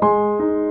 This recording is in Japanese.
Música